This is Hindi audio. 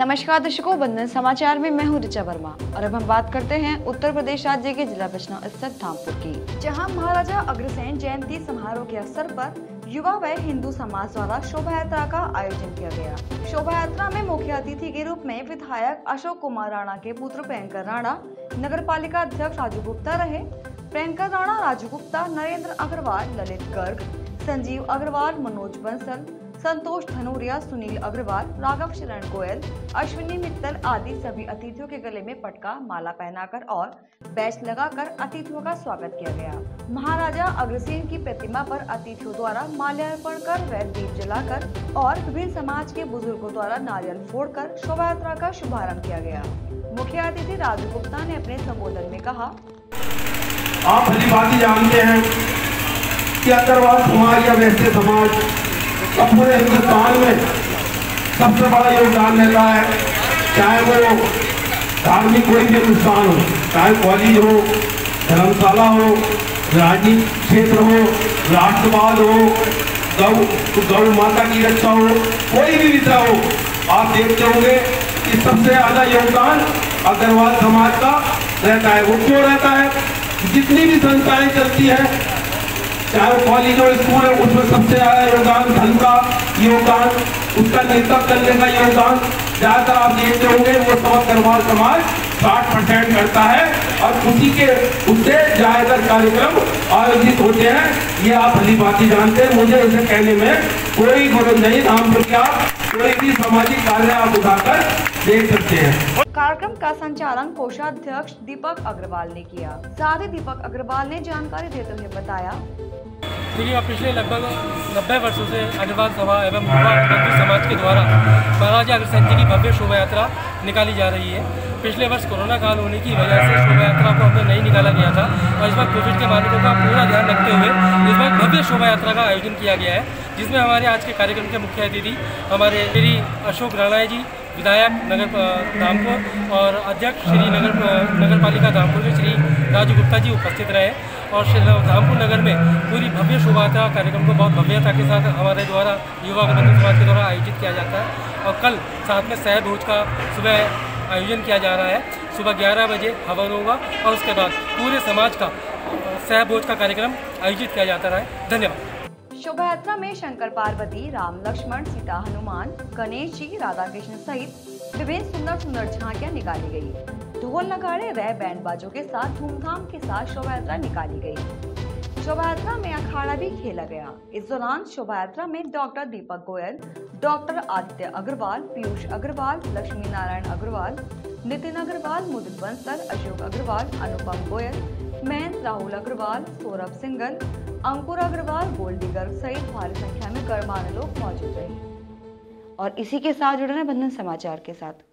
नमस्कार दर्शकों, बंधन समाचार में मैं हूँ ऋचा वर्मा। और अब हम बात करते हैं उत्तर प्रदेश राज्य के जिला बचना स्थित धामपुर की। जहाँ महाराजा अग्रसेन जयंती समारोह के अवसर पर युवा व हिंदू समाज द्वारा शोभा यात्रा का आयोजन किया गया। शोभा यात्रा में मुख्य अतिथि के रूप में विधायक अशोक कुमार राणा के पुत्र प्रियंकर राणा नगर पालिका अध्यक्ष राजू गुप्ता रहे। प्रियंकर राणा, राजू गुप्ता, नरेंद्र अग्रवाल, ललित गर्ग, संजीव अग्रवाल, मनोज बंसल संतोष धनोरिया, सुनील अग्रवाल, राघव शरण गोयल, अश्विनी मित्तल आदि सभी अतिथियों के गले में पटका माला पहनाकर और बैच लगाकर अतिथियों का स्वागत किया गया। महाराजा अग्रसेन की प्रतिमा पर अतिथियों द्वारा माल्यार्पण कर व दीप जलाकर और विभिन्न समाज के बुज़ुर्गों द्वारा नारियल फोड़कर शोभा यात्रा का शुभारंभ किया गया। मुख्य अतिथि राजू गुप्ता ने अपने संबोधन में कहा, आप जानते हैं कि अग्रवाल समाज या वैसे समाज पूरे हिंदुस्तान में सबसे बड़ा योगदान रहता है, चाहे वो धार्मिक कोई भी अनुष्ठान हो, चाहे कॉलेज हो, धर्मशाला हो, राजनीतिक क्षेत्र हो, राष्ट्रवाद हो, गौ गौ माता की रक्षा हो, कोई भी विषय हो, आप देखते होंगे कि सबसे ज़्यादा योगदान अग्रवाल समाज का रहता है। वो क्यों रहता है? जितनी भी संस्थाएँ चलती है चाहे कॉलेज और स्कूल है उसमें सबसे ज़्यादा योगदान धन का योगदान उसका नेतृत्व करने का योगदान। ज़्यादातर आप देखते होंगे, वो समझ गढ़वाल समाज साठ परसेंट करता है और उसी के उससे ज़्यादातर कार्यक्रम आयोजित होते हैं। ये आप भली बात जानते हैं, मुझे इसे कहने में कोई गुरु नहीं, नाम पर आप कोई भी सामाजिक कार्य आप उठाकर देख सकते हैं। कार्यक्रम का संचालन कोषाध्यक्ष दीपक अग्रवाल ने किया। साथ ही दीपक अग्रवाल ने जानकारी देते हुए बताया देखिए पिछले लगभग नब्बे वर्षों से अग्रवाल सभा एवं युवा समाज के द्वारा महाराजा अग्रसेन जी की भव्य शोभा यात्रा निकाली जा रही है। पिछले वर्ष कोरोना काल होने की वजह से शोभा यात्रा को हमने नहीं निकाला गया था और इस बार कोविड के मानकों का पूरा ध्यान रखते हुए इस बार भव्य शोभा यात्रा का आयोजन किया गया है, जिसमें हमारे आज के कार्यक्रम के मुख्य अतिथि हमारे श्री अशोक राणा जी, विधायक नगर धामपुर और अध्यक्ष श्री नगर नगर पालिका धामपुर के श्री राजू गुप्ता जी उपस्थित रहे। और धामपुर नगर में पूरी भव्य शोभा कार्यक्रम को, बहुत भव्यता के साथ हमारे द्वारा, युवा बंधु समाज के द्वारा आयोजित किया जाता है। और कल साथ में सह भोज का सुबह आयोजन किया जा रहा है। सुबह ग्यारह बजे हवन होगा और उसके बाद पूरे समाज का, सह भोज का कार्यक्रम आयोजित किया जाता रहा है। धन्यवाद। शोभा यात्रा में शंकर पार्वती, राम लक्ष्मण, सीता हनुमान, गणेश जी राधा कृष्ण सहित विभिन्न सुंदर सुंदर झांकियाँ निकाली गई। ढोल नगाड़े व बैंड बाजों के साथ धूमधाम के साथ शोभा यात्रा निकाली गई। शोभा यात्रा में अखाड़ा भी खेला गया। इस दौरान शोभा यात्रा में doctor Deepak Goyal, doctor Aditya Agarwal, Piyush Agarwal Lakshmi Narayan Agarwal, Nitin Agarwal Mudit Bansal, Ashok Agarwal, Anupam Goyal, Mahendra Rahul Agarwal, Saurabh single Ankur Agarwal, Goldy Garg सहित भारी संख्या में गणमान्य लोग मौजूद रहे। और इसी के साथ जुड़े बंधन समाचार के साथ।